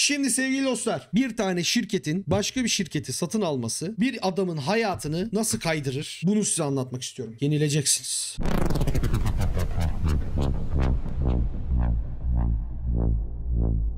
Şimdi sevgili dostlar bir tane şirketin başka bir şirketi satın alması bir adamın hayatını nasıl kaydırır bunu size anlatmak istiyorum. Yenileceksiniz.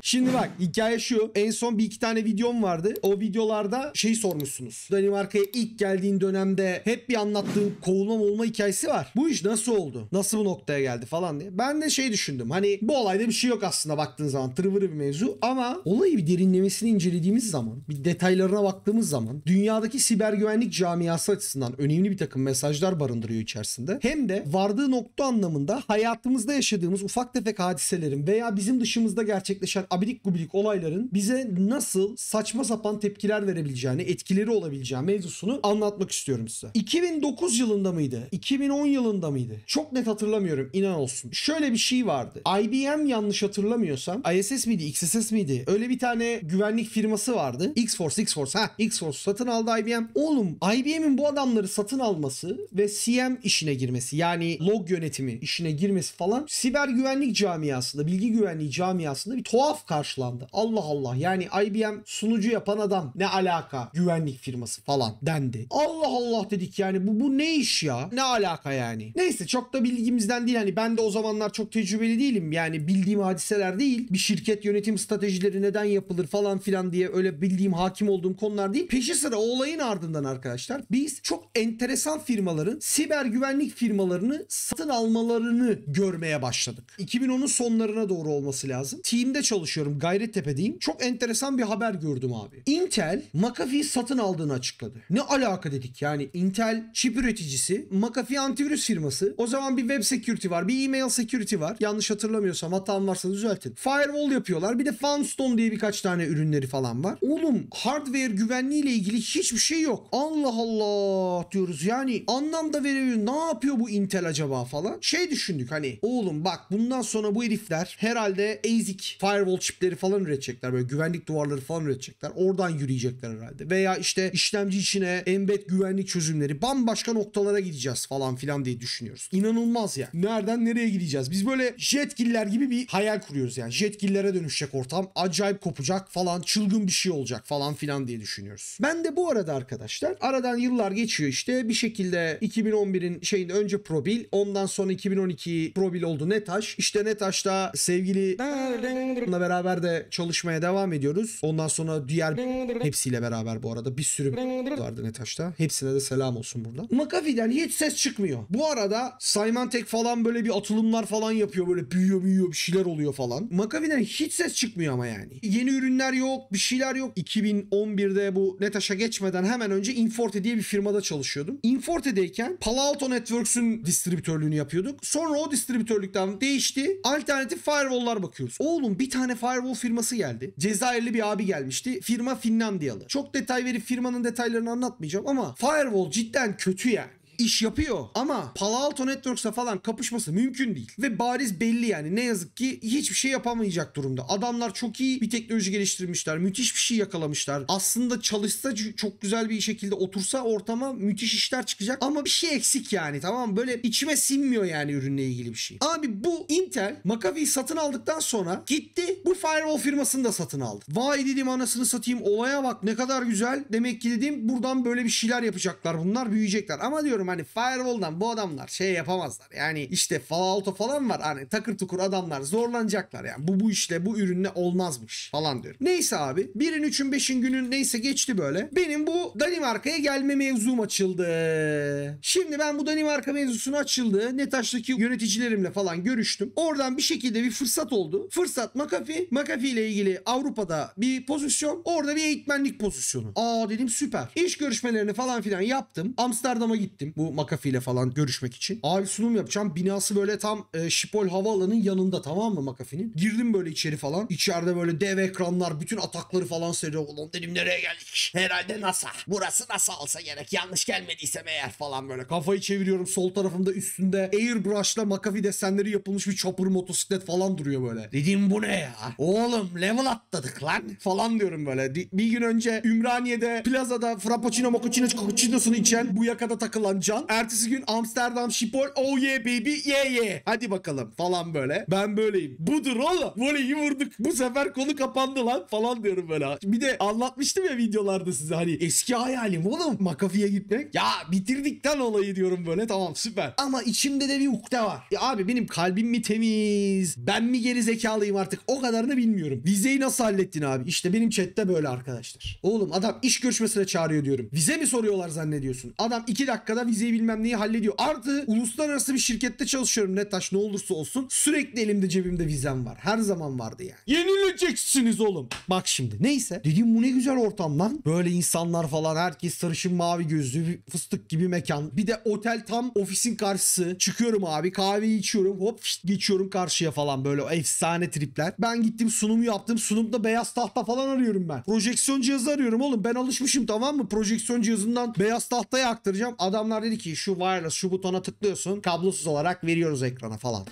Şimdi bak hikaye şu. En son bir iki tane videom vardı. O videolarda şey sormuşsunuz. Danimarka'ya ilk geldiğin dönemde hep bir anlattığın kovulma olma hikayesi var. Bu iş nasıl oldu? Nasıl bu noktaya geldi falan diye. Ben de şey düşündüm. Hani bu olayda bir şey yok aslında baktığın zaman. Tırvırı bir mevzu. Ama olayı bir derinlemesini incelediğimiz zaman, bir detaylarına baktığımız zaman dünyadaki siber güvenlik camiası açısından önemli bir takım mesajlar barındırıyor içerisinde. Hem de vardığı nokta anlamında hayatımızda yaşadığımız ufak tefek hadiselerin veya bizim dışımızda gerçekleşen abidik gubidik olayların bize nasıl saçma sapan tepkiler verebileceğini, etkileri olabileceği mevzusunu anlatmak istiyorum size. 2009 yılında mıydı? 2010 yılında mıydı? Çok net hatırlamıyorum inan olsun. Şöyle bir şey vardı. IBM yanlış hatırlamıyorsam ISS miydi, XSS miydi? Öyle bir tane güvenlik firması vardı. X-Force, X-Force. Ha, X-Force satın aldı IBM. Oğlum IBM'in bu adamları satın alması ve CM işine girmesi yani log yönetimi işine girmesi falan siber güvenlik camiasında, bilgi güvenliği camiasında bir tuhaf karşılandı. Allah Allah yani IBM sunucu yapan adam ne alaka güvenlik firması falan dendi. Allah Allah dedik yani bu bu ne iş ya? Ne alaka yani? Neyse çok da bilgimizden değil hani ben de o zamanlar çok tecrübeli değilim. Yani bildiğim hadiseler değil. Bir şirket yönetim stratejileri neden yapılır falan filan diye öyle bildiğim hakim olduğum konular değil. Peşi sıra o olayın ardından arkadaşlar biz çok enteresan firmaların siber güvenlik firmalarını satın almalarını görmeye başladık. 2010'un sonlarına doğru olması lazım. Team'de çalışıyorum. Gayrettepe'deyim. Çok enteresan bir haber gördüm abi. Intel McAfee'yi satın aldığını açıkladı. Ne alaka dedik yani Intel çip üreticisi McAfee antivirüs firması. O zaman bir web security var. Bir email security var. Yanlış hatırlamıyorsam hatam varsa düzeltin. Firewall yapıyorlar. Bir de Foundstone diye birkaç tane ürünleri falan var. Oğlum hardware güvenliği ile ilgili hiçbir şey yok. Allah Allah diyoruz. Yani anlam da veriyor. Ne yapıyor bu Intel acaba falan. Şey düşündük hani oğlum bak bundan sonra bu herifler herhalde ASIC firewall çipleri falan üretecekler. Böyle güvenlik duvarları falan üretecekler. Oradan yürüyecekler herhalde. Veya işte işlemci içine embed güvenlik çözümleri bambaşka noktalara gideceğiz falan filan diye düşünüyoruz. İnanılmaz ya. Nereden nereye gideceğiz? Biz böyle jetgiller gibi bir hayal kuruyoruz yani. Jetgillere dönüşecek ortam. Acayip kopacak falan. Çılgın bir şey olacak falan filan diye düşünüyoruz. Ben de bu arada arkadaşlar aradan yıllar geçiyor işte. Bir şekilde 2011'in şeyinde önce Probil ondan sonra 2012 Probil oldu Netaş. İşte Netaş'ta sevgili beraber de çalışmaya devam ediyoruz. Ondan sonra diğer hepsiyle beraber bu arada bir sürü vardı Netaş'ta. Hepsine de selam olsun burada. McAfee'den hiç ses çıkmıyor. Bu arada Symantec falan böyle bir atılımlar falan yapıyor. Böyle büyüyor büyüyor bir şeyler oluyor falan. McAfee'den hiç ses çıkmıyor ama yani. Yeni ürünler yok, bir şeyler yok. 2011'de bu Netaş'a geçmeden hemen önce Inforte diye bir firmada çalışıyordum. Inforte'deyken Palo Alto Networks'ün distribütörlüğünü yapıyorduk. Sonra o distribütörlükten değişti. Alternatif firewall'lar bakıyoruz. Oğlum bir tane firewall firması geldi. Cezayirli bir abi gelmişti. Firma Finlandiyalı. Çok detay verip firmanın detaylarını anlatmayacağım ama firewall cidden kötü yani iş yapıyor ama Palo Alto Networks'la falan kapışması mümkün değil. Ve bariz belli yani ne yazık ki hiçbir şey yapamayacak durumda. Adamlar çok iyi bir teknoloji geliştirmişler. Müthiş bir şey yakalamışlar. Aslında çalışsa çok güzel bir şekilde otursa ortama müthiş işler çıkacak ama bir şey eksik yani tamam? Böyle içime sinmiyor yani ürünle ilgili bir şey. Abi bu Intel McAfee'yi satın aldıktan sonra gitti bu firewall firmasını da satın aldı. Vay dedim anasını satayım olaya bak ne kadar güzel. Demek ki dedim buradan böyle bir şeyler yapacaklar bunlar büyüyecekler. Ama diyorum hani firewall'dan bu adamlar şey yapamazlar. Yani işte Fallout'o falan var hani takır tukur adamlar zorlanacaklar yani. Bu bu işle bu ürünle olmazmış falan diyorum. Neyse abi birin üçün beşin günün neyse geçti böyle. Benim bu Danimarka'ya gelme mevzum açıldı. Şimdi ben bu Danimarka mevzusunu açıldı. Netaş'taki yöneticilerimle falan görüştüm. Oradan bir şekilde bir fırsat oldu. Fırsat McAfee. McAfee ile ilgili Avrupa'da bir pozisyon. Orada bir eğitmenlik pozisyonu. Aa dedim süper. İş görüşmelerini falan filan yaptım. Amsterdam'a gittim. Bu McAfee ile falan görüşmek için. Abi sunum yapacağım. Binası böyle tam e, Schiphol havaalanının yanında tamam mı McAfee'nin? Girdim böyle içeri falan. İçeride böyle dev ekranlar bütün atakları falan seyrediyor. Ulan dedim nereye geldik? Herhalde NASA. Burası NASA olsa gerek. Yanlış gelmediysem eğer falan böyle. Kafayı çeviriyorum. Sol tarafımda üstünde airbrush'la McAfee desenleri yapılmış bir chopper motosiklet falan duruyor böyle. Dedim bu ne ya? Oğlum level atladık lan falan diyorum böyle. Bir gün önce Ümraniye'de plazada frappuccino mochaccino cappuccino'sunu içen bu yakada takılan yapacaksın. Ertesi gün Amsterdam Schiphol oh yeah baby yeah yeah. Hadi bakalım falan böyle. Ben böyleyim. Budur oğlum. Voleyi vurduk. Bu sefer konu kapandı lan falan diyorum böyle. Bir de anlatmıştım ya videolarda size hani eski hayalim oğlum McAfee'ye gitmek. Ya bitirdikten olayı diyorum böyle tamam süper. Ama içimde de bir ukde var. Ya abi benim kalbim mi temiz? Ben mi geri zekalıyım artık? O kadarını bilmiyorum. Vizeyi nasıl hallettin abi? İşte benim chatte böyle arkadaşlar. Oğlum adam iş görüşmesine çağırıyor diyorum. Vize mi soruyorlar zannediyorsun? Adam 2 dakikada vizeyi bilmem neyi hallediyor. Artı uluslararası bir şirkette çalışıyorum ne taş ne olursa olsun. Sürekli elimde cebimde vizem var. Her zaman vardı yani. Yenileceksiniz oğlum. Bak şimdi neyse. Dedim bu ne güzel ortam lan. Böyle insanlar falan herkes sarışın mavi gözlü fıstık gibi mekan. Bir de otel tam ofisin karşısı. Çıkıyorum abi kahveyi içiyorum. Hop fişt, geçiyorum karşıya falan böyle efsane tripler. Ben gittim sunumu yaptım. Sunumda beyaz tahta falan arıyorum ben. Projeksiyon cihazı arıyorum oğlum. Ben alışmışım tamam mı? Projeksiyon cihazından beyaz tahtaya aktaracağım. Adamlar dedi ki şu wireless şu butona tıklıyorsun. Kablosuz olarak veriyoruz ekrana falan.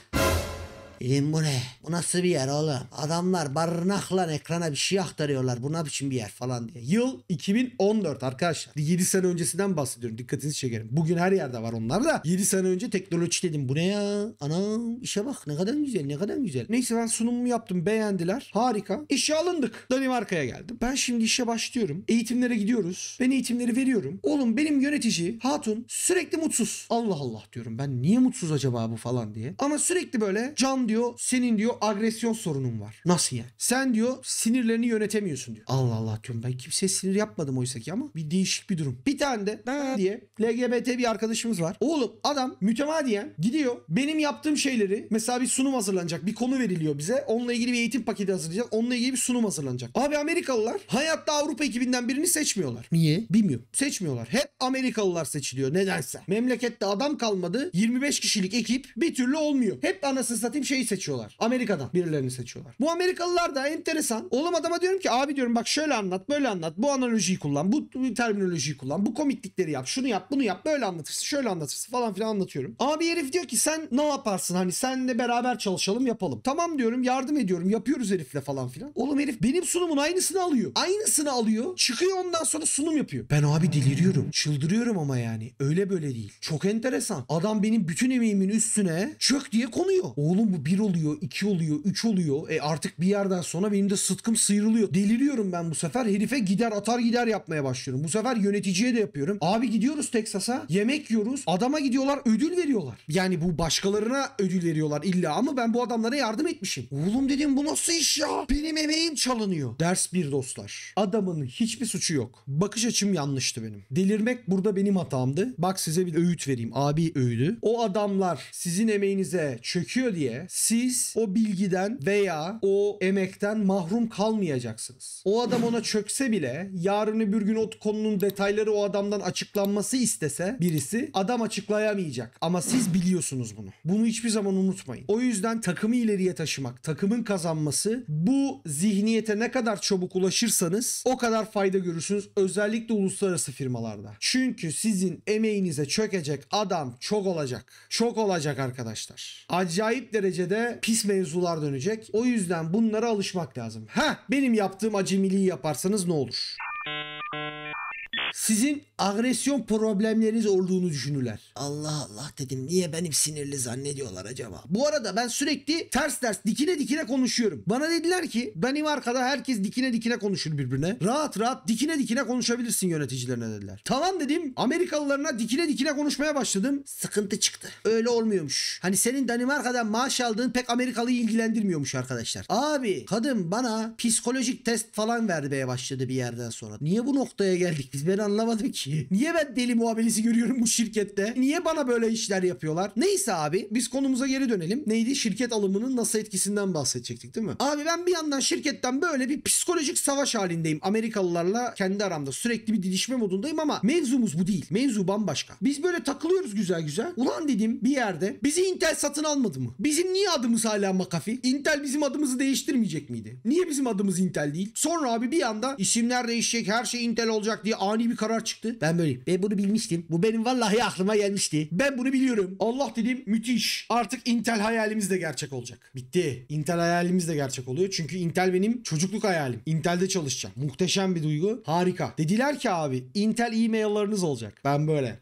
Dedim bu ne? Bu nasıl bir yer oğlum? Adamlar barınakla ekrana bir şey aktarıyorlar. Bu ne biçim bir yer falan diye. Yıl 2014 arkadaşlar. 7 sene öncesinden bahsediyorum. Dikkatinizi çekerim. Bugün her yerde var onlar da. 7 sene önce teknoloji dedim. Bu ne ya? Anam işe bak ne kadar güzel ne kadar güzel. Neyse ben sunumumu yaptım. Beğendiler. Harika. İşe alındık. Danimarka'ya geldim. Ben şimdi işe başlıyorum. Eğitimlere gidiyoruz. Ben eğitimleri veriyorum. Oğlum benim yönetici Hatun sürekli mutsuz. Allah Allah diyorum. Ben niye mutsuz acaba bu falan diye. Ama sürekli böyle can diyor senin diyor agresyon sorunun var. Nasıl yani? Sen diyor sinirlerini yönetemiyorsun diyor. Allah Allah diyorum ben kimseye sinir yapmadım oysa ki ama bir değişik bir durum. Bir tane de diye LGBT bir arkadaşımız var. Oğlum adam mütemadiyen gidiyor benim yaptığım şeyleri mesela bir sunum hazırlanacak bir konu veriliyor bize. Onunla ilgili bir eğitim paketi hazırlayacak. Onunla ilgili bir sunum hazırlanacak. Abi Amerikalılar hayatta Avrupa ekibinden birini seçmiyorlar. Niye? Bilmiyorum. Seçmiyorlar. Hep Amerikalılar seçiliyor nedense. Memlekette adam kalmadı. 25 kişilik ekip bir türlü olmuyor. Hep anasını satayım şeyi seçiyorlar. Amerika'dan birilerini seçiyorlar. Bu Amerikalılar da enteresan. Oğlum adama diyorum ki abi diyorum bak şöyle anlat böyle anlat. Bu analojiyi kullan. Bu terminolojiyi kullan. Bu komiklikleri yap. Şunu yap bunu yap. Böyle anlatırsın. Şöyle anlatırsın falan filan anlatıyorum. Ama bir herif diyor ki sen ne yaparsın? Hani senle beraber çalışalım yapalım. Tamam diyorum yardım ediyorum. Yapıyoruz herifle falan filan. Oğlum herif benim sunumun aynısını alıyor. Aynısını alıyor. Çıkıyor ondan sonra sunum yapıyor. Ben abi deliriyorum. Çıldırıyorum ama yani. Öyle böyle değil. Çok enteresan. Adam benim bütün emeğimin üstüne çök diye konuyor. Oğlum bu bir oluyor, iki oluyor, üç oluyor. E artık bir yerden sonra benim de sıtkım sıyrılıyor. Deliriyorum ben bu sefer. Herife gider atar gider yapmaya başlıyorum. Bu sefer yöneticiye de yapıyorum. Abi gidiyoruz Texas'a. Yemek yiyoruz. Adama gidiyorlar ödül veriyorlar. Yani bu başkalarına ödül veriyorlar illa ama ben bu adamlara yardım etmişim. Oğlum dedim bu nasıl iş ya? Benim emeğim çalınıyor. Ders bir dostlar. Adamın hiçbir suçu yok. Bakış açım yanlıştı benim. Delirmek burada benim hatamdı. Bak size bir öğüt vereyim. Abi öğüdü. O adamlar sizin emeğinize çöküyor diye siz o bilgiden veya o emekten mahrum kalmayacaksınız. O adam ona çökse bile yarın öbür gün o konunun detayları o adamdan açıklanması istese birisi adam açıklayamayacak. Ama siz biliyorsunuz bunu. Bunu hiçbir zaman unutmayın. O yüzden takımı ileriye taşımak, takımın kazanması bu zihniyete ne kadar çabuk ulaşırsanız o kadar fayda görürsünüz. Özellikle uluslararası firmalarda. Çünkü sizin emeğinize çökecek adam çok olacak. Çok olacak arkadaşlar. Acayip derecede pis mevzular dönecek. O yüzden bunlara alışmak lazım. Ha benim yaptığım acemiliği yaparsanız ne olur? Sizin agresyon problemleriniz olduğunu düşünürler. Allah Allah dedim niye benim sinirli zannediyorlar acaba? Bu arada ben sürekli ters ters dikine dikine konuşuyorum. Bana dediler ki benim arkada herkes dikine dikine konuşur birbirine. Rahat rahat dikine dikine konuşabilirsin yöneticilerine dediler. Tamam dedim Amerikalılarına dikine dikine konuşmaya başladım. Sıkıntı çıktı. Öyle olmuyormuş. Hani senin Danimarka'dan maaş aldığın pek Amerikalıyı ilgilendirmiyormuş arkadaşlar. Abi kadın bana psikolojik test falan vermeye başladı bir yerden sonra. Niye bu noktaya geldik biz ben anlamadım ki. Niye ben deli muamelesi görüyorum bu şirkette? Niye bana böyle işler yapıyorlar? Neyse abi biz konumuza geri dönelim. Neydi? Şirket alımının nasıl etkisinden bahsedecektik değil mi? Abi ben bir yandan şirketten böyle bir psikolojik savaş halindeyim. Amerikalılarla kendi aramda sürekli bir didişme modundayım ama mevzumuz bu değil. Mevzu bambaşka. Biz böyle takılıyoruz güzel güzel. Ulan dedim bir yerde bizi Intel satın almadı mı? Bizim niye adımız hala McAfee? Intel bizim adımızı değiştirmeyecek miydi? Niye bizim adımız Intel değil? Sonra abi bir anda isimler değişecek her şey Intel olacak diye ani bir karar çıktı. Ben böyle ben bunu bilmiştim. Bu benim vallahi aklıma gelmişti. Ben bunu biliyorum. Allah dedim müthiş. Artık Intel hayalimiz de gerçek olacak. Bitti. Intel hayalimiz de gerçek oluyor. Çünkü Intel benim çocukluk hayalim. Intel'de çalışacağım. Muhteşem bir duygu. Harika. Dediler ki abi Intel e-mail'larınız olacak. Ben böyle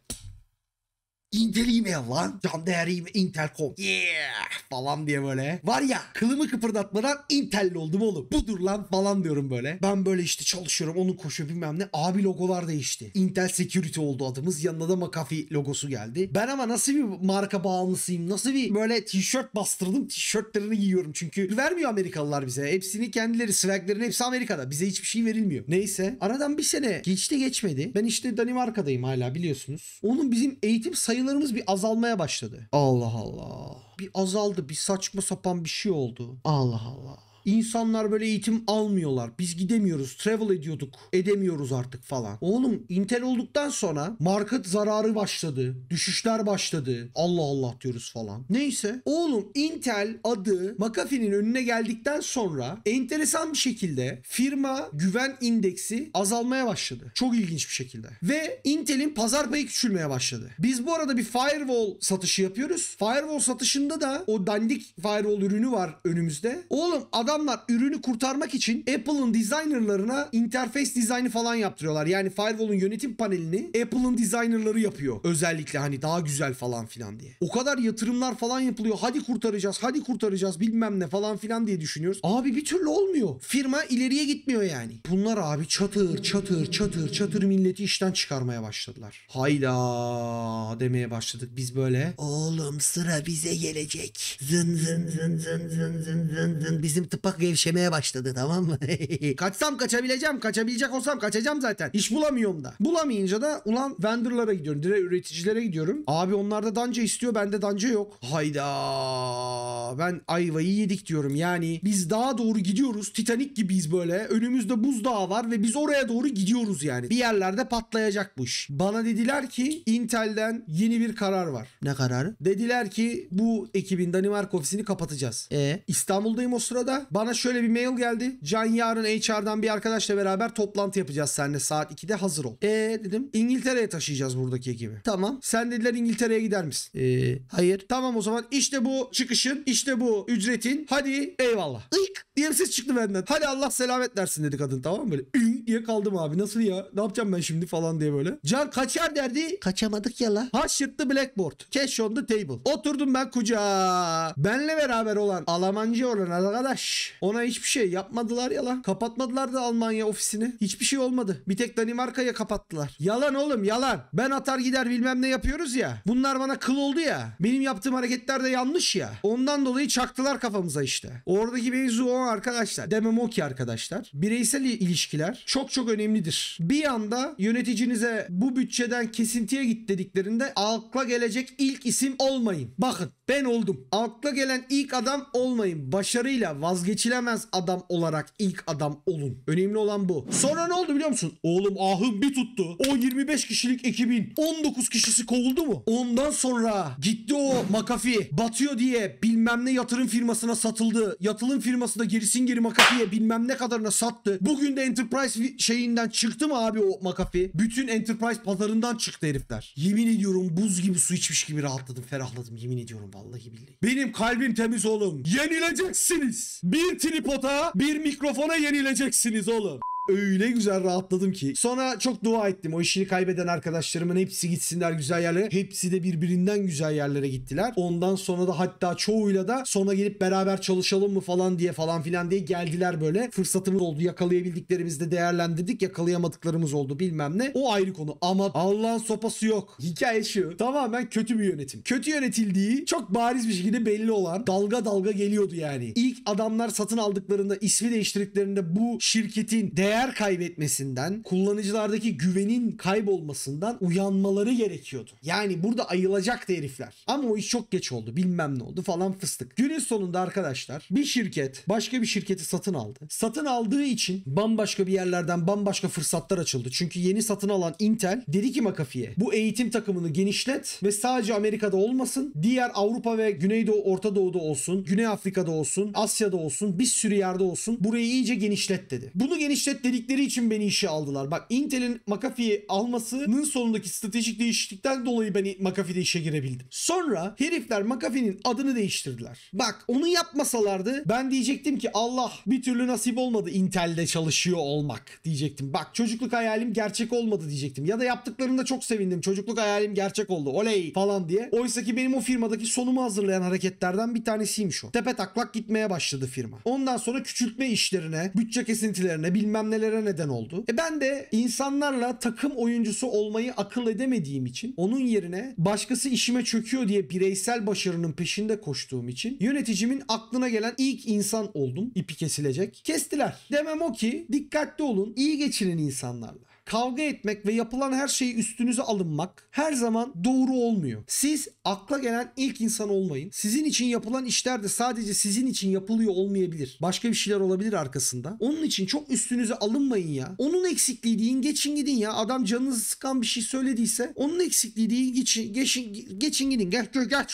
Ya lan. Can değeriyim Intel.com. Yeah falan diye böyle. Var ya kılımı kıpırdatmadan Intel'li oldum oğlum. Budur lan falan diyorum böyle. Ben böyle işte çalışıyorum onun koşuyor bilmem ne. Abi logolar değişti. Intel Security oldu adımız. Yanına da McAfee logosu geldi. Ben ama nasıl bir marka bağımlısıyım? Nasıl bir böyle tişört bastırdım. Tişörtlerini giyiyorum çünkü. Vermiyor Amerikalılar bize. Hepsini kendileri swaglerin hepsi Amerika'da. Bize hiçbir şey verilmiyor. Neyse. Aradan bir sene geçti geçmedi. Ben işte Danimarka'dayım hala biliyorsunuz. Onun bizim eğitim sayılarımız bir azalmaya başladı. Allah Allah. Bir azaldı. Bir saçma sapan bir şey oldu. Allah Allah. İnsanlar böyle eğitim almıyorlar. Biz gidemiyoruz. Travel ediyorduk. Edemiyoruz artık falan. Oğlum Intel olduktan sonra market zararı başladı. Düşüşler başladı. Allah Allah diyoruz falan. Neyse. Oğlum Intel adı McAfee'nin önüne geldikten sonra enteresan bir şekilde firma güven indeksi azalmaya başladı. Çok ilginç bir şekilde. Ve Intel'in pazar payı küçülmeye başladı. Biz bu arada bir firewall satışı yapıyoruz. Firewall satışında da o dandik firewall ürünü var önümüzde. Oğlum adamlar ürünü kurtarmak için Apple'ın designerlarına interface dizaynı falan yaptırıyorlar. Yani firewall'un yönetim panelini Apple'ın designerları yapıyor. Özellikle hani daha güzel falan filan diye. O kadar yatırımlar falan yapılıyor. Hadi kurtaracağız, hadi kurtaracağız bilmem ne falan filan diye düşünüyoruz. Abi bir türlü olmuyor. Firma ileriye gitmiyor yani. Bunlar abi çatır çatır çatır çatır milleti işten çıkarmaya başladılar. Hayda demeye başladık biz böyle. Oğlum sıra bize gelecek. Zın zın zın zın zın zın zın zın. Bizim tıpak gevşemeye başladı tamam mı? Kaçsam kaçabileceğim. Kaçabilecek olsam kaçacağım zaten. İş bulamıyorum da. Bulamayınca da ulan vendorlara gidiyorum. Direkt üreticilere gidiyorum. Abi onlar da danca istiyor. Bende danca yok. Hayda. Ben ayvayı yedik diyorum. Yani biz daha doğru gidiyoruz. Titanik gibiyiz böyle. Önümüzde buzdağı var ve biz oraya doğru gidiyoruz yani. Bir yerlerde patlayacak bu iş. Bana dediler ki Intel'den yeni bir karar var. Ne kararı? Dediler ki bu ekibin Danimarka ofisini kapatacağız. E İstanbul'dayım o sırada. Bana şöyle bir mail geldi. Can yarın HR'dan bir arkadaşla beraber toplantı yapacağız seninle saat 2'de hazır ol. E dedim İngiltere'ye taşıyacağız buradaki ekibi. Tamam. Sen dediler İngiltere'ye gider misin? E hayır. Tamam o zaman işte bu çıkışın, işte bu ücretin. Hadi eyvallah. Iyk diye bir ses çıktı benden. Hadi Allah selamet versin dedi kadın tamam mı? Böyle ünk diye kaldım abi. Nasıl ya? Ne yapacağım ben şimdi falan diye böyle. Can kaçar derdi. Kaçamadık ya la. Haşırttı blackboard. Cash on the table. Oturdum ben kucağa. Benle beraber olan Almancı olan arkadaş. Ona hiçbir şey yapmadılar ya la. Kapatmadılar da Almanya ofisini. Hiçbir şey olmadı. Bir tek Danimarka'ya kapattılar. Yalan oğlum yalan. Ben atar gider bilmem ne yapıyoruz ya. Bunlar bana kıl oldu ya. Benim yaptığım hareketler de yanlış ya. Ondan dolayı çaktılar kafamıza işte. Oradaki mevzu o arkadaşlar. Demem o ki arkadaşlar. Bireysel ilişkiler çok çok önemlidir. Bir anda yöneticinize bu bütçeden kesintiye git dediklerinde akla gelecek ilk isim olmayın. Bakın ben oldum. Akla gelen ilk adam olmayın. Başarıyla vazgeçilemez adam olarak ilk adam olun. Önemli olan bu. Sonra ne oldu biliyor musun? Oğlum ahım bir tuttu. O 25 kişilik ekibin 19 kişisi kovuldu mu? Ondan sonra gitti o McAfee batıyor diye bilmem ne yatırım firmasına satıldı. Yatırım firması da gerisin geri McAfee'ye bilmem ne kadarına sattı. Bugün de Enterprise şeyinden çıktı mı abi o McAfee? Bütün Enterprise pazarından çıktı herifler. Yemin ediyorum buz gibi su içmiş gibi rahatladım, ferahladım. Yemin ediyorum vallahi billahi. Benim kalbim temiz oğlum. Yenileceksiniz. Tripota, bir mikrofona yenileceksiniz oğlum. Öyle güzel rahatladım ki. Sonra çok dua ettim. O işini kaybeden arkadaşlarımın hepsi gitsinler güzel yerlere. Hepsi de birbirinden güzel yerlere gittiler. Ondan sonra da hatta çoğuyla da sona gelip beraber çalışalım mı falan diye falan filan diye geldiler böyle. Fırsatımız oldu. Yakalayabildiklerimizi de değerlendirdik. Yakalayamadıklarımız oldu bilmem ne. O ayrı konu. Ama Allah'ın sopası yok. Hikaye şu. Tamamen kötü bir yönetim. Kötü yönetildiği çok bariz bir şekilde belli olan dalga dalga geliyordu yani. İlk adamlar satın aldıklarında ismi değiştirdiklerinde bu şirketin değer kaybetmesinden, kullanıcılardaki güvenin kaybolmasından uyanmaları gerekiyordu. Yani burada ayılacaktı herifler. Ama o iş çok geç oldu. Bilmem ne oldu falan fıstık. Günün sonunda arkadaşlar bir şirket başka bir şirketi satın aldı. Satın aldığı için bambaşka bir yerlerden bambaşka fırsatlar açıldı. Çünkü yeni satın alan Intel dedi ki McAfee'ye bu eğitim takımını genişlet ve sadece Amerika'da olmasın. Diğer Avrupa ve Güneydoğu, Orta Doğu'da olsun. Güney Afrika'da olsun. Asya'da olsun. Bir sürü yerde olsun. Burayı iyice genişlet dedi. Bunu genişlet dedikleri için beni işe aldılar. Bak Intel'in McAfee'yi almasının sonundaki stratejik değişiklikten dolayı beni McAfee'de işe girebildim. Sonra herifler McAfee'nin adını değiştirdiler. Bak onu yapmasalardı ben diyecektim ki Allah bir türlü nasip olmadı Intel'de çalışıyor olmak diyecektim. Bak çocukluk hayalim gerçek olmadı diyecektim. Ya da yaptıklarında çok sevindim. Çocukluk hayalim gerçek oldu. Oley falan diye. Oysa ki benim o firmadaki sonumu hazırlayan hareketlerden bir tanesiymiş o. Tepe taklak gitmeye başladı firma. Ondan sonra küçültme işlerine, bütçe kesintilerine, bilmem nelere neden oldu. E ben de insanlarla takım oyuncusu olmayı akıl edemediğim için onun yerine başkası işime çöküyor diye bireysel başarının peşinde koştuğum için yöneticimin aklına gelen ilk insan oldum. İpi kesilecek. Kestiler. Demem o ki dikkatli olun, iyi geçinin insanlarla kavga etmek ve yapılan her şeyi üstünüze alınmak her zaman doğru olmuyor. Siz akla gelen ilk insan olmayın. Sizin için yapılan işler de sadece sizin için yapılıyor olmayabilir. Başka bir şeyler olabilir arkasında. Onun için çok üstünüze alınmayın ya. Onun eksikliği deyin geçin gidin ya. Adam canınızı sıkan bir şey söylediyse onun eksikliği deyin geçin, geçin, geçin gidin. Gel, gel, gel.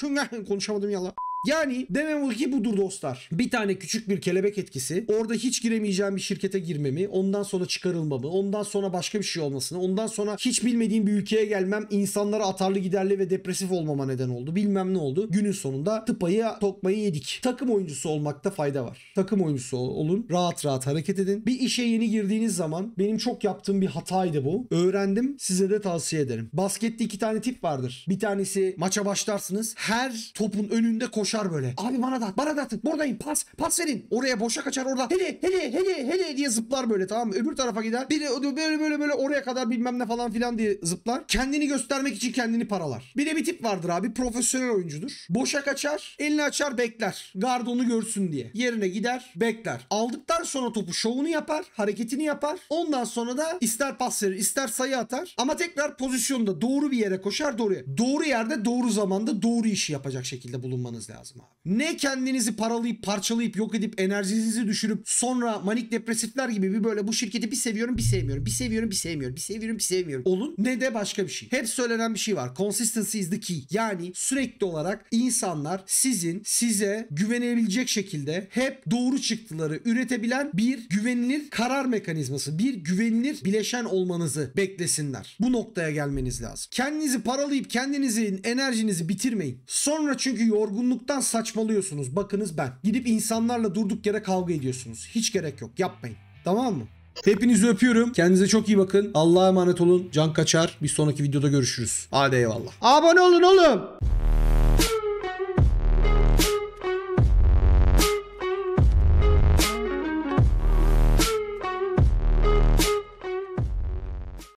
Konuşamadım yala. Yani demem o ki budur dostlar. Bir tane küçük bir kelebek etkisi. Orada hiç giremeyeceğim bir şirkete girmemi. Ondan sonra çıkarılmamı. Ondan sonra başka bir şey olmasını. Ondan sonra hiç bilmediğim bir ülkeye gelmem. insanlara atarlı giderli ve depresif olmama neden oldu. Bilmem ne oldu. Günün sonunda tıpayı tokmayı yedik. Takım oyuncusu olmakta fayda var. Takım oyuncusu olun. Rahat rahat hareket edin. Bir işe yeni girdiğiniz zaman benim çok yaptığım bir hataydı bu. Öğrendim. Size de tavsiye ederim. Baskette iki tane tip vardır. Bir tanesi maça başlarsınız. Her topun önünde koş koşar böyle. Abi bana da bana da atın. Buradayım pas pas verin. Oraya boşa kaçar orada. Hele hele hele hele diye zıplar böyle tamam mı? Öbür tarafa gider. Biri böyle böyle böyle oraya kadar bilmem ne falan filan diye zıplar. Kendini göstermek için kendini paralar. Bir de bir tip vardır abi profesyonel oyuncudur. Boşa kaçar, elini açar bekler. Gard onu görsün diye. Yerine gider, bekler. Aldıktan sonra topu şovunu yapar, hareketini yapar. Ondan sonra da ister pas verir, ister sayı atar. Ama tekrar pozisyonda doğru bir yere koşar, doğru. Doğru yerde, doğru zamanda doğru işi yapacak şekilde bulunmanız lazım lazım abi. Ne kendinizi paralayıp parçalayıp yok edip enerjinizi düşürüp sonra manik depresifler gibi bir böyle bu şirketi bir seviyorum bir sevmiyorum bir seviyorum bir sevmiyorum bir seviyorum bir sevmiyorum olun ne de başka bir şey. Hep söylenen bir şey var. Consistency is the key. Yani sürekli olarak insanlar sizin size güvenebilecek şekilde hep doğru çıktıları üretebilen bir güvenilir karar mekanizması, bir güvenilir bileşen olmanızı beklesinler. Bu noktaya gelmeniz lazım. Kendinizi paralayıp kendinizin enerjinizi bitirmeyin. Sonra çünkü yorgunluktan saçmalıyorsunuz. Bakınız ben. Gidip insanlarla durduk yere kavga ediyorsunuz. Hiç gerek yok. Yapmayın. Tamam mı? Hepinizi öpüyorum. Kendinize çok iyi bakın. Allah'a emanet olun. Can kaçar. Bir sonraki videoda görüşürüz. Hadi eyvallah. Abone olun oğlum.